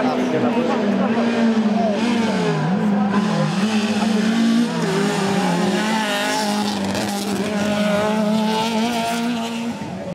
aquí.